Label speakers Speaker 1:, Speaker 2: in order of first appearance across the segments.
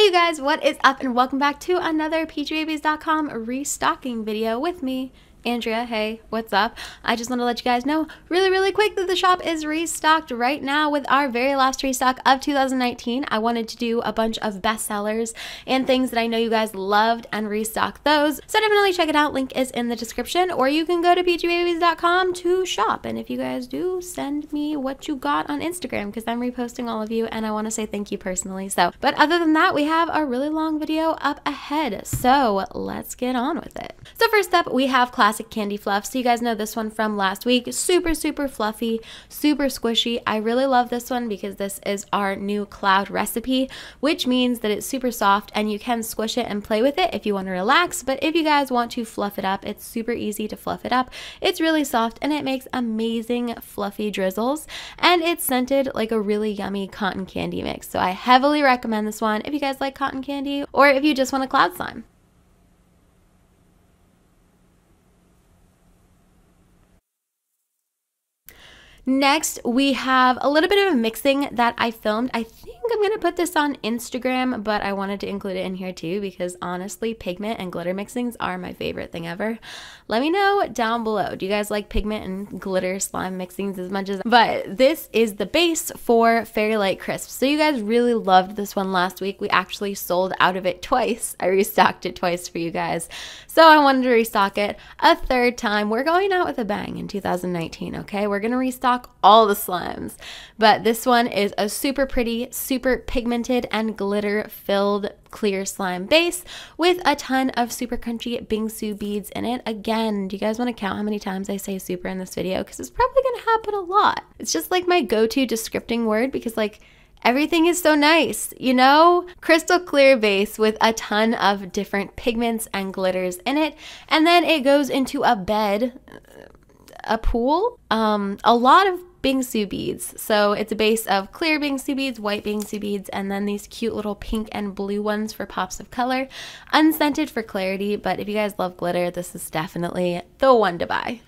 Speaker 1: Hey you guys, what is up? And welcome back to another peachybbies.com restocking video with me, Andrea, hey, what's up? I just want to let you guys know really, really quick that the shop is restocked right now with our very last restock of 2019. I wanted to do a bunch of bestsellers and things that I know you guys loved and restock those. So definitely check it out. Link is in the description or you can go to peachybbies.com to shop. And if you guys do, send me what you got on Instagram because I'm reposting all of you and I want to say thank you personally. So, but other than that, we have a really long video up ahead. So let's get on with it. So first up, we have class classic candy fluff. So you guys know this one from last week. Super, super fluffy, super squishy. I really love this one because this is our new cloud recipe, which means that it's super soft and you can squish it and play with it if you want to relax. But if you guys want to fluff it up, it's super easy to fluff it up. It's really soft and it makes amazing fluffy drizzles. And it's scented like a really yummy cotton candy mix. So I heavily recommend this one if you guys like cotton candy or if you just want a cloud slime. Next, we have a little bit of a mixing that I filmed. I think I'm going to put this on Instagram, but I wanted to include it in here too because honestly, pigment and glitter mixings are my favorite thing ever. Let me know down below. Do you guys like pigment and glitter slime mixings as much as But this is the base for Fairy Light Crisps. So you guys really loved this one last week. We actually sold out of it twice. I restocked it twice for you guys. So I wanted to restock it a third time. We're going out with a bang in 2019, okay? We're going to restock all the slimes. But this one is a super pretty, super pigmented and glitter filled clear slime base with a ton of super crunchy bingsu beads in it. Again, do you guys want to count how many times I say super in this video? Because it's probably going to happen a lot. It's just like my go-to descripting word because like Everything is so nice, you know? Crystal clear base with a ton of different pigments and glitters in it. And then it goes into a bed, a pool, um, a lot of Bingsu beads. So it's a base of clear Bingsu beads, white Bingsu beads, and then these cute little pink and blue ones for pops of color. Unscented for clarity, but if you guys love glitter, this is definitely the one to buy.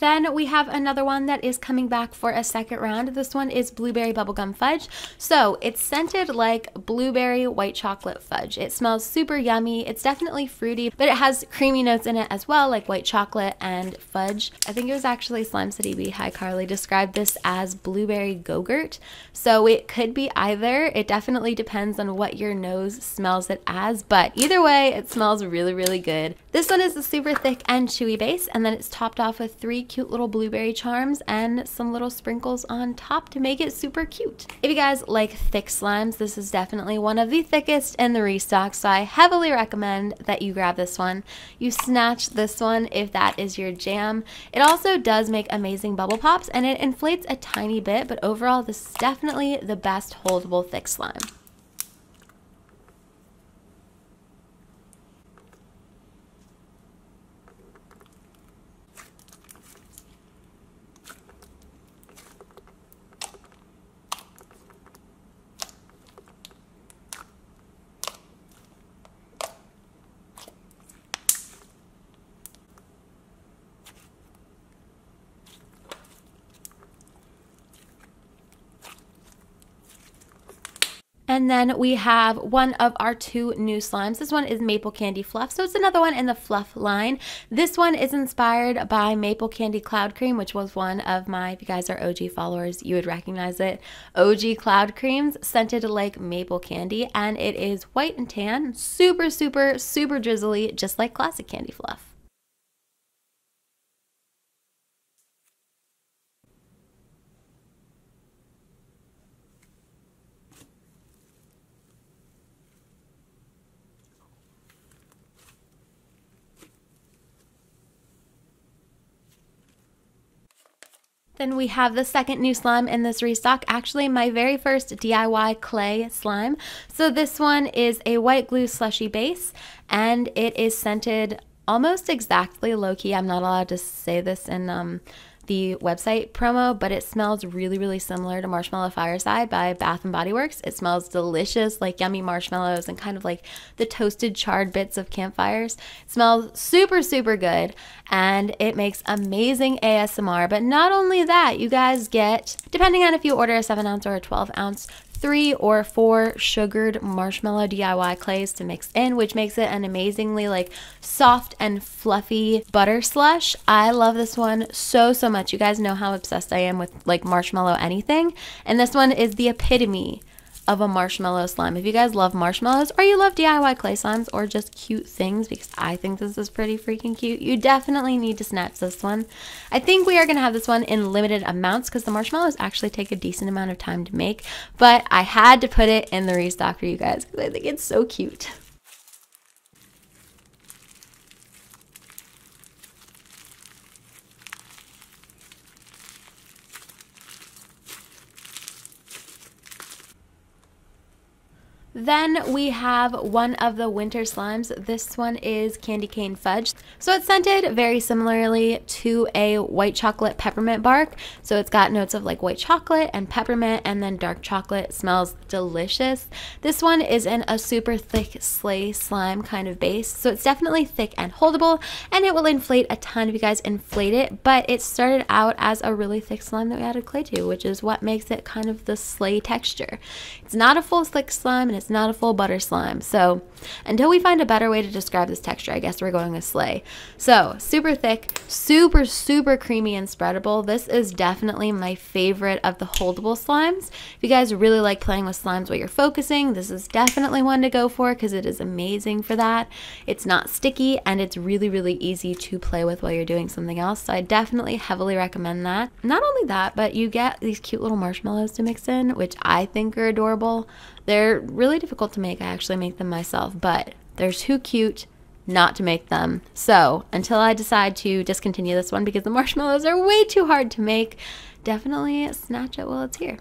Speaker 1: Then we have another one that is coming back for a second round. This one is Blueberry Bubblegum Fudge. So it's scented like blueberry white chocolate fudge. It smells super yummy. It's definitely fruity, but it has creamy notes in it as well, like white chocolate and fudge. I think it was actually Slime City B. Hi Carly described this as blueberry go-gurt. So it could be either. It definitely depends on what your nose smells it as, but either way, it smells really, really good. This one is a super thick and chewy base, and then it's topped off with three cute little blueberry charms and some little sprinkles on top to make it super cute. If you guys like thick slimes, this is definitely one of the thickest in the restock, so I heavily recommend that you grab this one. You snatch this one if that is your jam. It also does make amazing bubble pops, and it inflates a tiny bit, but overall, this is definitely the best holdable thick slime. And then we have one of our two new slimes. This one is Maple Candy Fluff. So it's another one in the Fluff line. This one is inspired by Maple Candy Cloud Cream, which was one of my, if you guys are OG followers, you would recognize it. OG Cloud Creams scented like maple candy. And it is white and tan, super, super, super drizzly, just like classic candy fluff. Then we have the second new slime in this restock, actually my very first DIY clay slime. So this one is a white glue slushy base and it is scented almost exactly low key. I'm not allowed to say this in um, the website promo, but it smells really, really similar to Marshmallow Fireside by Bath and Body Works. It smells delicious, like yummy marshmallows and kind of like the toasted charred bits of campfires. It smells super, super good and it makes amazing ASMR. But not only that, you guys get, depending on if you order a 7 ounce or a 12 ounce, three or four sugared marshmallow DIY clays to mix in, which makes it an amazingly like soft and fluffy butter slush. I love this one so, so much. You guys know how obsessed I am with like marshmallow anything. And this one is the epitome of a marshmallow slime. If you guys love marshmallows or you love DIY clay slimes or just cute things, because I think this is pretty freaking cute, you definitely need to snatch this one. I think we are going to have this one in limited amounts because the marshmallows actually take a decent amount of time to make, but I had to put it in the restock for you guys because I think it's so cute. Then we have one of the winter slimes. This one is Candy Cane Fudge. So it's scented very similarly to a white chocolate peppermint bark. So it's got notes of like white chocolate and peppermint and then dark chocolate. Smells delicious. This one is in a super thick slay slime kind of base. So it's definitely thick and holdable and it will inflate a ton if you guys inflate it. But it started out as a really thick slime that we added clay to, which is what makes it kind of the slay texture. It's not a full thick slime and it's not a full butter slime. So until we find a better way to describe this texture, I guess we're going with slay. So super thick, super, super creamy and spreadable. This is definitely my favorite of the holdable slimes. If you guys really like playing with slimes while you're focusing, this is definitely one to go for because it is amazing for that. It's not sticky and it's really, really easy to play with while you're doing something else. So I definitely heavily recommend that. Not only that, but you get these cute little marshmallows to mix in, which I think are adorable. They're really difficult to make. I actually make them myself, but they're too cute not to make them. So until I decide to discontinue this one because the marshmallows are way too hard to make, definitely snatch it while it's here.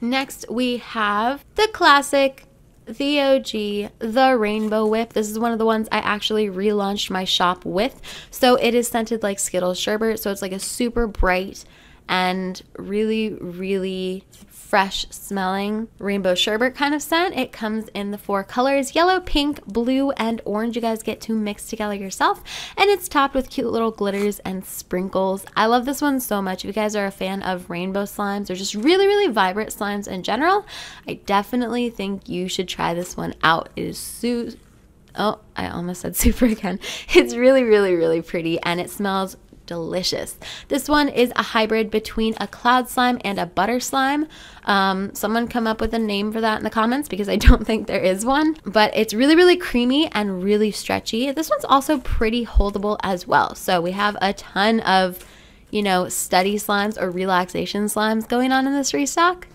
Speaker 1: Next, we have the classic the OG, the Rainbow Whip. This is one of the ones I actually relaunched my shop with. So it is scented like Skittles sherbet. So it's like a super bright and really, really fresh smelling rainbow sherbet kind of scent. It comes in the four colors yellow, pink, blue, and orange. You guys get to mix together yourself. And it's topped with cute little glitters and sprinkles. I love this one so much. If you guys are a fan of rainbow slimes or just really, really vibrant slimes in general, I definitely think you should try this one out. It is so Oh, I almost said super again. It's really, really, really pretty and it smells delicious. This one is a hybrid between a cloud slime and a butter slime. Um, someone come up with a name for that in the comments because I don't think there is one. But it's really, really creamy and really stretchy. This one's also pretty holdable as well. So we have a ton of, you know, study slimes or relaxation slimes going on in this restock.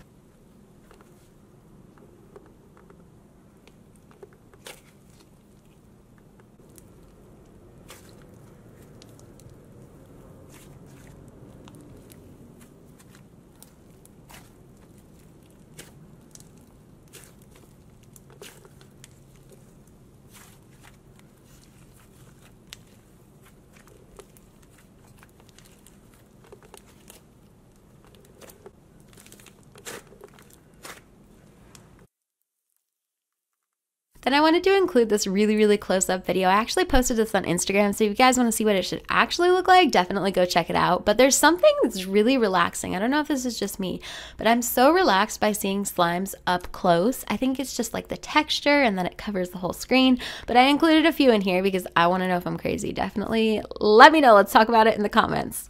Speaker 1: Then I wanted to include this really, really close up video. I actually posted this on Instagram, so if you guys want to see what it should actually look like, definitely go check it out. But there's something that's really relaxing. I don't know if this is just me, but I'm so relaxed by seeing slimes up close. I think it's just like the texture and then it covers the whole screen. But I included a few in here because I want to know if I'm crazy. Definitely let me know. Let's talk about it in the comments.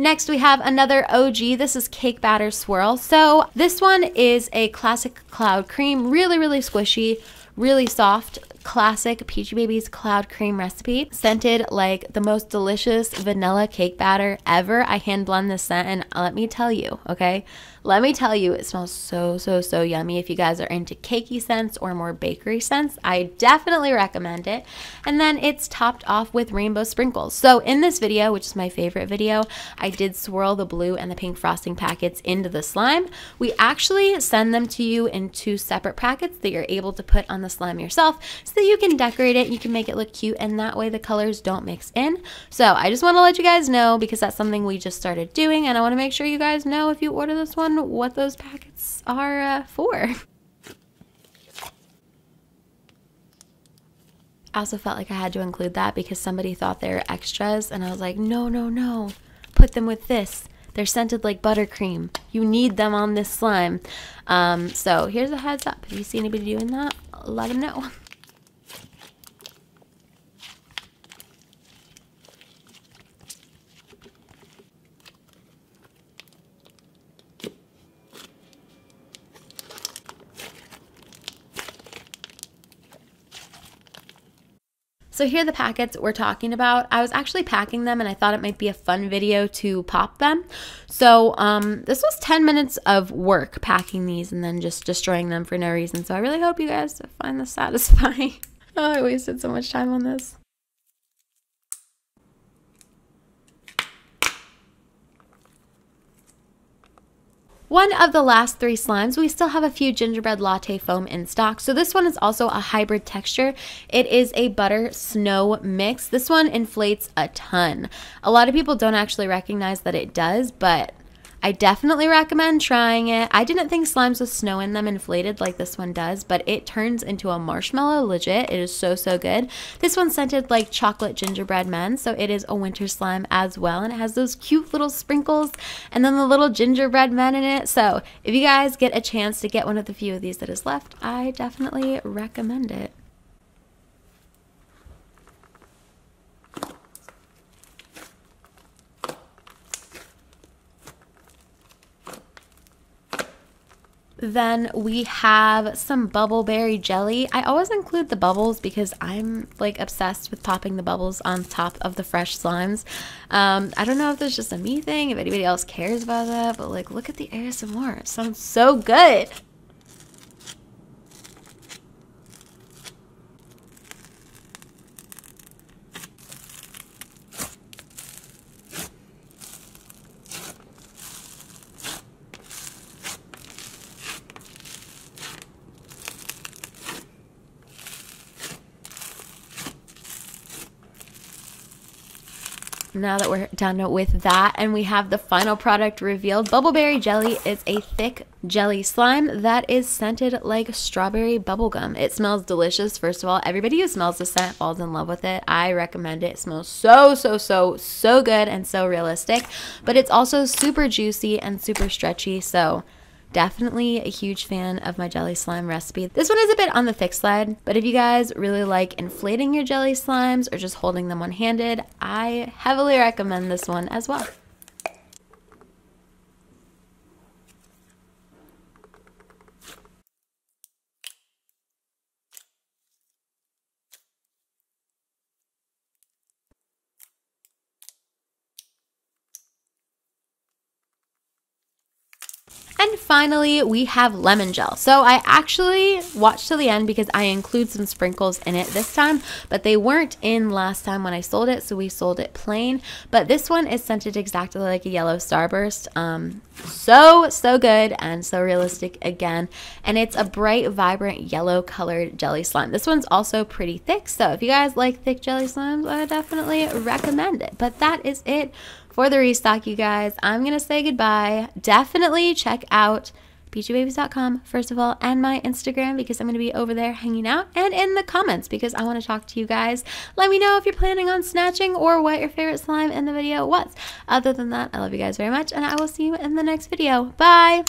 Speaker 1: Next, we have another OG. This is Cake Batter Swirl. So this one is a classic cloud cream, really, really squishy, really soft, classic Peachy Babies cloud cream recipe. Scented like the most delicious vanilla cake batter ever. I hand blend this scent and let me tell you, okay? Let me tell you, it smells so, so, so yummy. If you guys are into cakey scents or more bakery scents, I definitely recommend it. And then it's topped off with rainbow sprinkles. So in this video, which is my favorite video, I did swirl the blue and the pink frosting packets into the slime. We actually send them to you in two separate packets that you're able to put on the slime yourself so that you can decorate it, you can make it look cute, and that way the colors don't mix in. So I just want to let you guys know because that's something we just started doing, and I want to make sure you guys know if you order this one what those packets are uh, for. I also felt like I had to include that because somebody thought they were extras, and I was like, no, no, no, put them with this. They're scented like buttercream. You need them on this slime. Um, so here's a heads up. If you see anybody doing that, let them know. So here are the packets we're talking about. I was actually packing them and I thought it might be a fun video to pop them. So um, this was 10 minutes of work packing these and then just destroying them for no reason. So I really hope you guys find this satisfying. oh, I wasted so much time on this. One of the last three slimes, we still have a few gingerbread latte foam in stock. So this one is also a hybrid texture. It is a butter snow mix. This one inflates a ton. A lot of people don't actually recognize that it does, but I definitely recommend trying it. I didn't think slimes with snow in them inflated like this one does, but it turns into a marshmallow legit. It is so, so good. This one scented like chocolate gingerbread men, so it is a winter slime as well, and it has those cute little sprinkles and then the little gingerbread men in it. So if you guys get a chance to get one of the few of these that is left, I definitely recommend it. Then we have some bubbleberry jelly. I always include the bubbles because I'm like obsessed with popping the bubbles on top of the fresh slimes. Um, I don't know if that's just a me thing, if anybody else cares about that, but like look at the ASMR. It sounds so good. Now that we're done with that. And we have the final product revealed. Bubbleberry jelly is a thick jelly slime that is scented like strawberry bubblegum. It smells delicious. First of all everybody who smells the scent falls in love with it. I recommend it. It smells so so so so good and so realistic. But it's also super juicy and super stretchy. So Definitely a huge fan of my jelly slime recipe. This one is a bit on the thick side, but if you guys really like inflating your jelly slimes or just holding them one-handed, I heavily recommend this one as well. And finally, we have lemon gel. So I actually watched to the end because I include some sprinkles in it this time, but they weren't in last time when I sold it, so we sold it plain. But this one is scented exactly like a yellow starburst. Um, so, so good and so realistic again. And it's a bright, vibrant yellow colored jelly slime. This one's also pretty thick, so if you guys like thick jelly slimes, I definitely recommend it. But that is it for the restock, you guys. I'm going to say goodbye. Definitely check out peachybbies.com first of all and my Instagram because I'm going to be over there hanging out and in the comments because I want to talk to you guys. Let me know if you're planning on snatching or what your favorite slime in the video was. Other than that, I love you guys very much and I will see you in the next video. Bye!